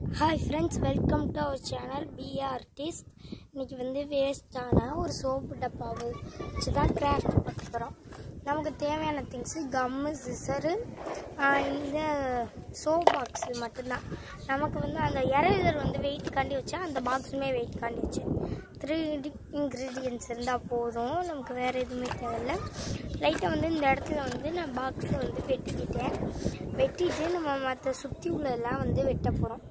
Hi friends welcome to our channel P artist இன்றைக்கி வந்து வேஸ்டான ஒரு சோப்பு டப்பாவை வச்சு தான் கிராஃப்ட் பார்க்க போகிறோம் நமக்கு தேவையான திங்ஸு கம்மு சிசரு இந்த சோப் பாக்ஸு மட்டும்தான். நமக்கு வந்து அந்த எரேசர் வந்து வெயிட் காண்டி வச்சா அந்த பாக்ஸுமே வெயிட் காண்டி வச்சு த்ரீ இன்க்ரீடியன்ஸ் இருந்தால் போதும். நமக்கு வேறு எதுவுமே தேவையில்லை. லைட்டாக வந்து இந்த இடத்துல வந்து நான் பாக்ஸை வந்து வெட்டிக்கிட்டேன். வெட்டிட்டு நம்ம மற்ற சுற்றி உள்ளதெல்லாம் வந்து வெட்ட போகிறோம்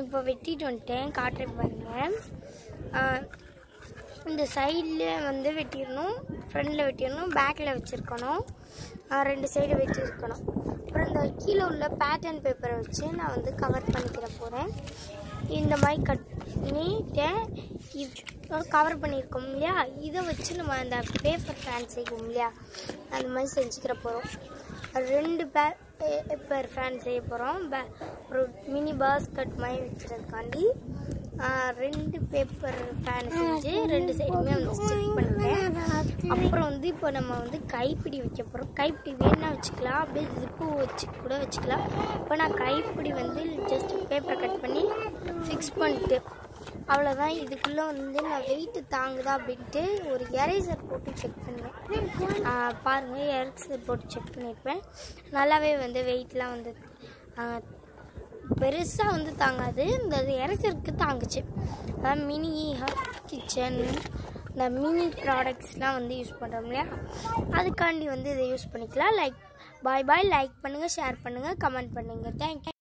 இப்போ வெட்டிட்டு வந்துட்டேன். காட்டுறேன் பாருங்கள் இந்த சைடில் வந்து வெட்டிடணும் ஃப்ரண்டில் வெட்டிடணும் பேக்கில் வச்சுருக்கணும். ரெண்டு சைடு வெட்டியிருக்கணும். அப்புறம் இந்த கீழே உள்ள பேட்டர்ன் பேப்பரை வச்சு நான் வந்து கவர் பண்ணிக்கிற போகிறேன் இந்த மாதிரி கட் பண்ணிட்டேன் கவர் பண்ணியிருக்கோம் இல்லையா? இதை வச்சு நம்ம அந்த பேப்பர் ஃபேன் செய்வோம் இல்லையா? அந்த மாதிரி செஞ்சுக்கிற போகிறோம் ரெண்டு பே பேப்பர் ஃபேன் செய்ய போகிறோம் ஒரு மினி பாஸ்கட் மாதிரி வைக்கிறதுக்காண்டி. ரெண்டு பேப்பர் ஃபேன் செஞ்சு ரெண்டு சைடுமே வந்து ஸ்டிக் பண்ணுவேன் அப்புறம் வந்து இப்போ நம்ம வந்து கைப்பிடி வைக்க போகிறோம் கைப்பிடி வேணா வச்சுக்கலாம். அப்படியே ஜிப்பு வச்சு கூட வச்சுக்கலாம். இப்போ நான் கைப்பிடி வந்து ஜஸ்ட் பேப்பரை கட் பண்ணி ஃபிக்ஸ் பண்ணிட்டு அவ்வளோதான் இதுக்குள்ளே வந்து நான் வெயிட்டு தாங்குதா அப்படின்ட்டு ஒரு எரேசர் போட்டு செக் பண்ணுவேன். பாருங்கள் எரேசர் போட்டு செக் பண்ணியிருப்பேன். நல்லாவே வந்து வெயிட்லாம் வந்து பெருசாக வந்து தாங்காது. இந்த எரேசருக்கு தாங்குச்சு. அதான் மினி கிச்சன் இந்த மினி ப்ராடக்ட்ஸ்லாம் வந்து யூஸ் பண்ணுறோம் இல்லையா? அதுக்காண்டி வந்து இதை யூஸ் பண்ணிக்கலாம். லைக் பாய் பாய் லைக் பண்ணுங்கள் ஷேர் பண்ணுங்கள் கமெண்ட் பண்ணுங்கள் தேங்க்யூ